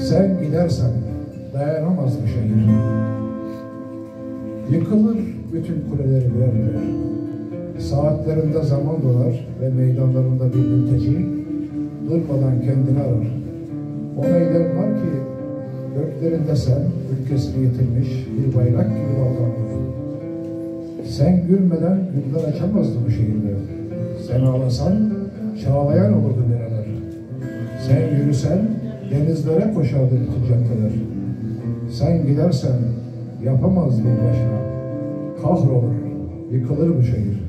Sen gidersen dayanamaz bu şehir. Yıkılır bütün kuleleri birer. Saatlerinde zaman dolar ve meydanlarında bir mülteci durmadan kendini arar. O meydan var ki göklerinde sen ülkesini yitirmiş bir bayrak gibi dalgalanır. Sen gülmeden güller açamazdı bu şehirde. Sen ağlasan çağlayan olurdu nereler. Sen yürüsen denizlere koşardı caddeler. Sen gidersen yapamaz bir başına. Kahrolur, yıkılır bu şehir.